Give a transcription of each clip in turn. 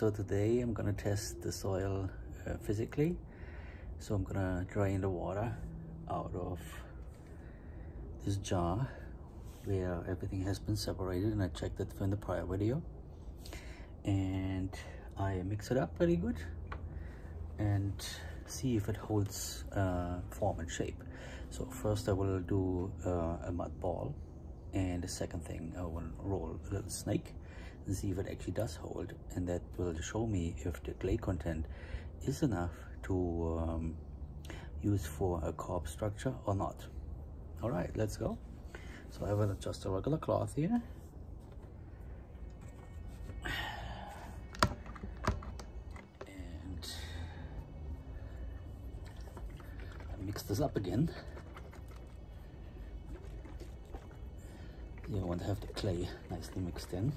so today I'm gonna test the soil uh, physically. So I'm gonna drain the water out of this jar where everything has been separated and I checked it from the prior video. And I mix it up very good and see if it holds uh, form and shape. So first I will do uh, a mud ball and the second thing I will roll a little snake and see if it actually does hold and that will show me if the clay content is enough to um, use for a cob structure or not. All right let's go. So I will just a regular cloth here. And I mix this up again. You want to have the clay nicely mixed in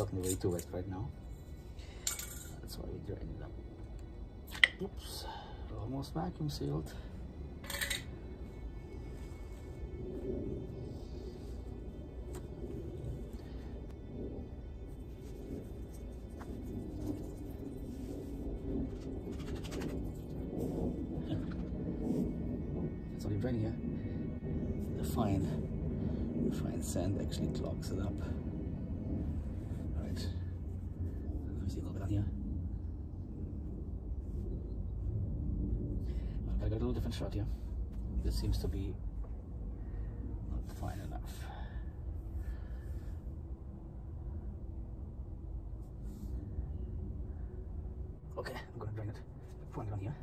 certainly way too wet right now that's why we drain it up oops almost vacuum sealed It's only draining here. The fine, the fine sand actually clogs it up. All right. Here. I got a little different shot here. This seems to be not fine enough. Okay, I'm gonna drain it. Point it on here.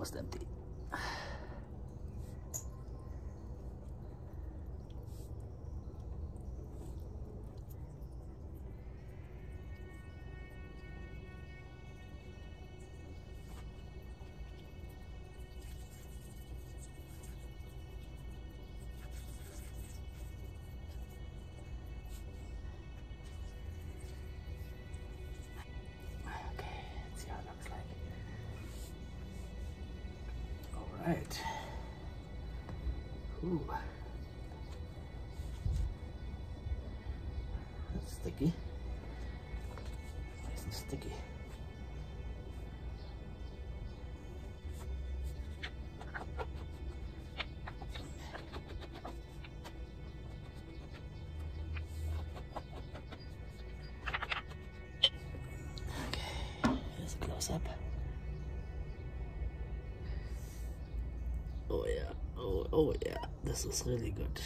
Almost Ooh. That's sticky. Nice and sticky. Okay, here's a close up. This is really good.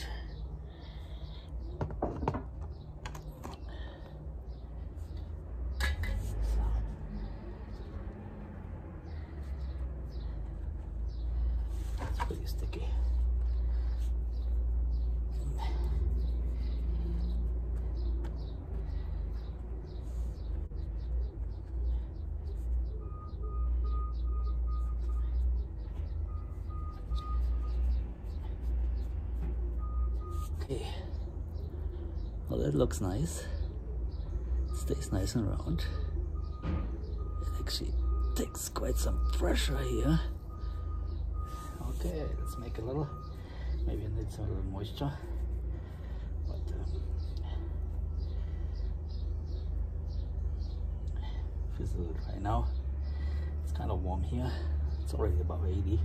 It's pretty sticky. Okay. Well, that looks nice. Stays nice and round. It actually takes quite some pressure here. Okay, let's make a little. Maybe it needs a little moisture. But um, feels a little dry now. It's kind of warm here. It's already above 80.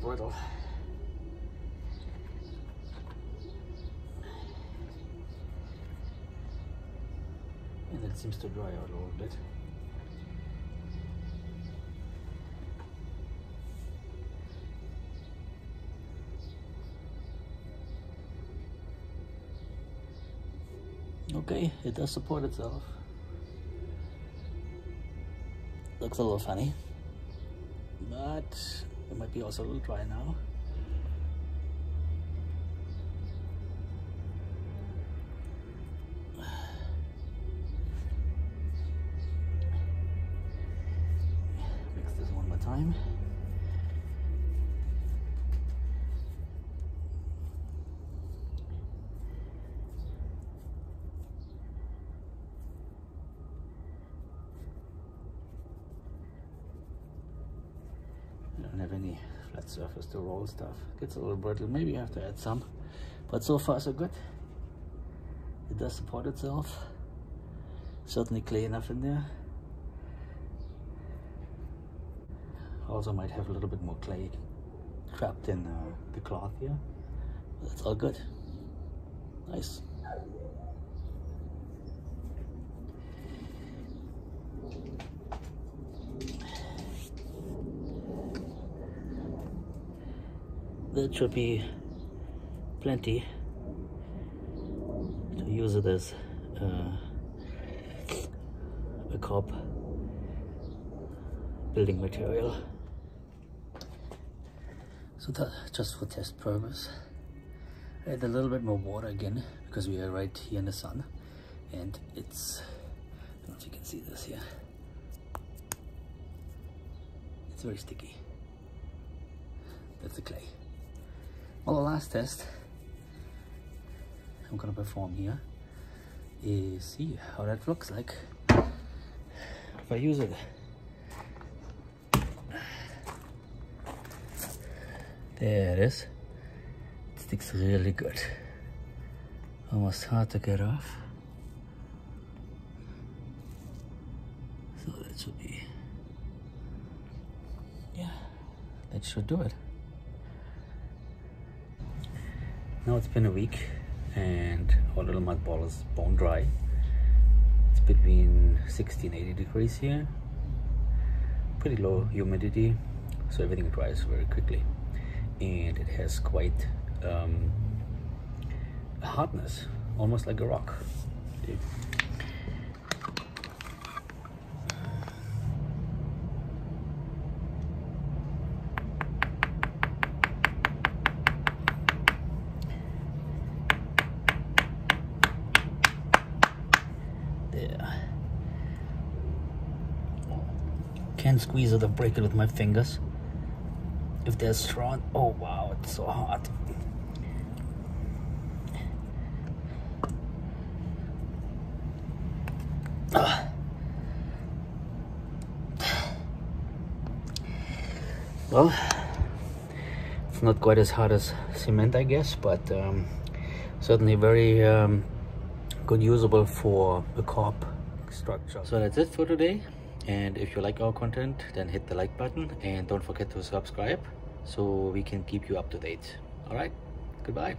Brittle. And it seems to dry out a little bit. Okay, it does support itself. looks a little funny, but it might be also a little dry now. Mix this one more time. Don't have any flat surface to roll stuff. Gets a little brittle. Maybe I have to add some. But so far so good. It does support itself. Certainly clay enough in there. Also might have a little bit more clay trapped in uh, the cloth here. But that's all good. Nice. That should be plenty to use it as uh, a cob building material. So that just for test purpose add a little bit more water again because we are right here in the sun and it's I don't know if you can see this here. It's very sticky. That's the clay well, the last test I'm gonna perform here is see how that looks like if I use it. There it is. It sticks really good. Almost hard to get off. So that should be, yeah, that should do it. Now it's been a week and our little mud ball is bone dry. It's between 60 and 80 degrees here. Pretty low humidity, so everything dries very quickly. And it has quite um, hardness, almost like a rock. Can't squeeze it or break it with my fingers. If they're strong, oh wow, it's so hot. Well, it's not quite as hard as cement, I guess, but um, certainly very um, good usable for a cob structure. So that's it for today. And if you like our content then hit the like button and don't forget to subscribe so we can keep you up to date. All right. Goodbye